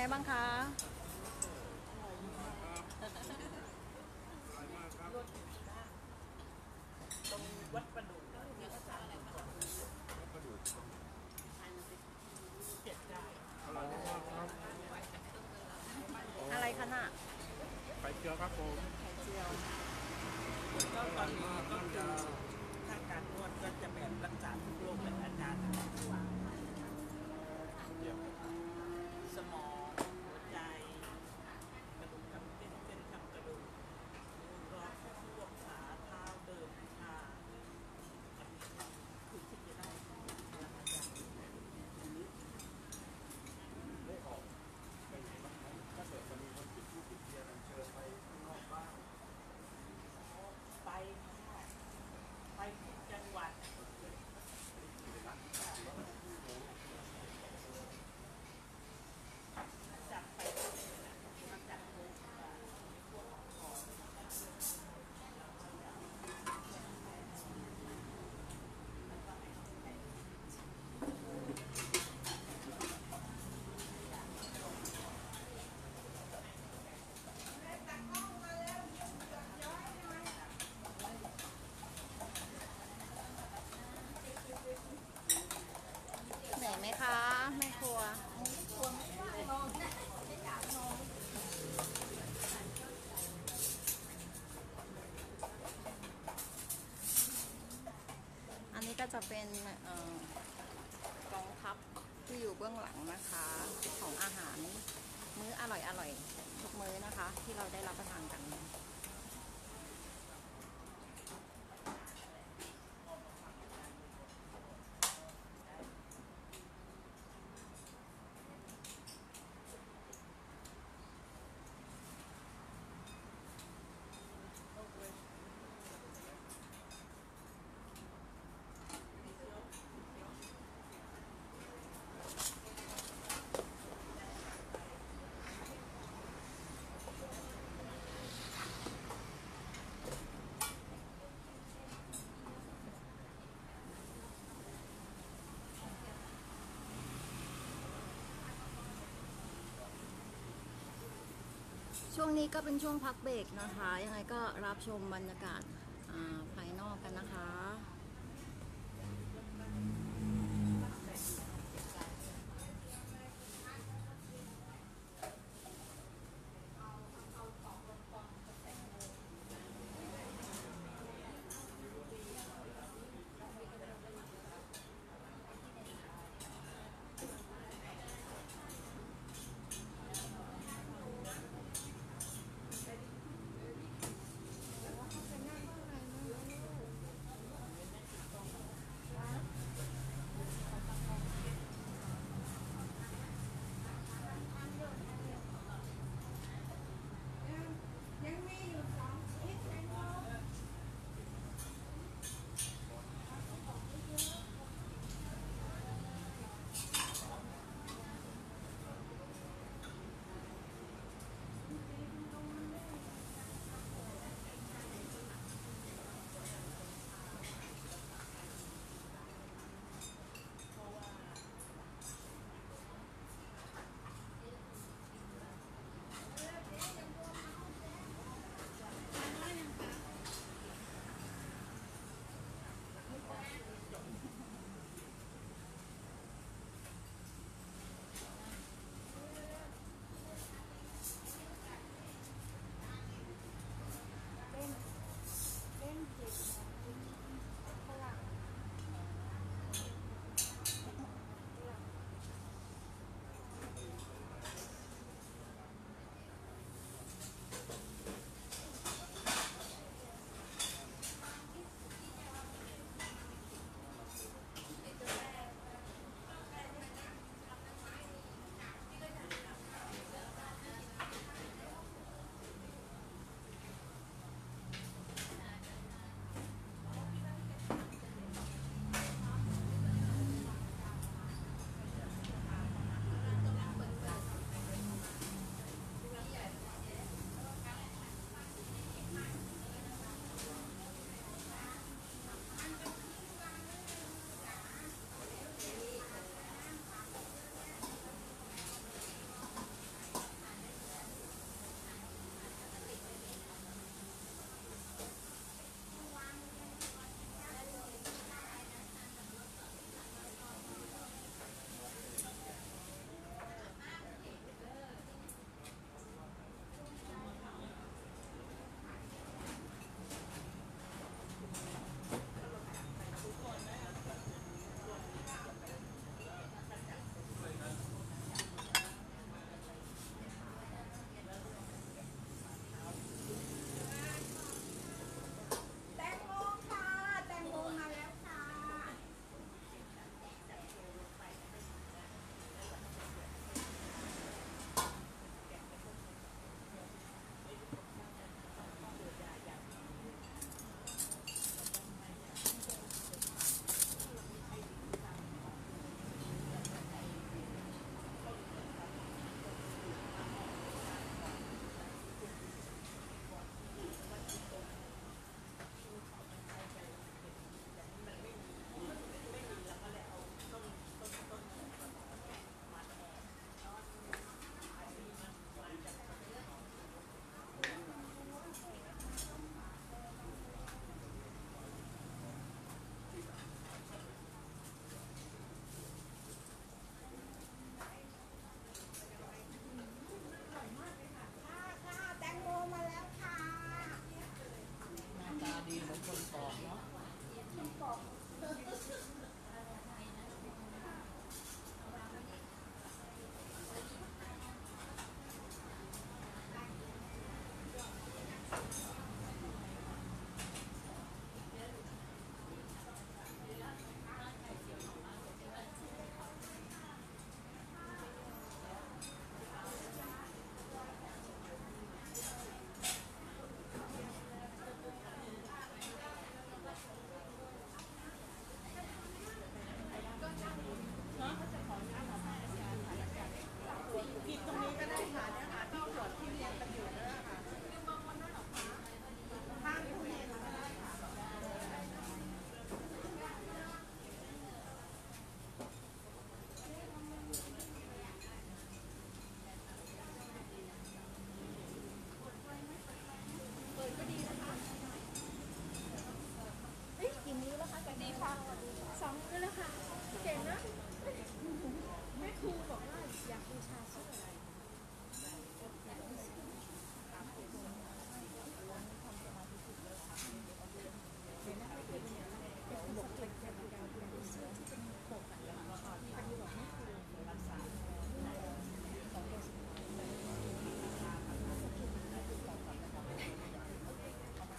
ไงบ้างคะอะไรคะน่ะไข่เจียวครับผมไข่เจียวก็ตอนนี้ก็ and ช่วงนี้ก็เป็นช่วงพักเบรกนะคะ ยังไงก็รับชมบรรยากาศ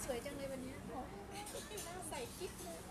สวยจังเลยวันนี้หน้าใสคิดเลย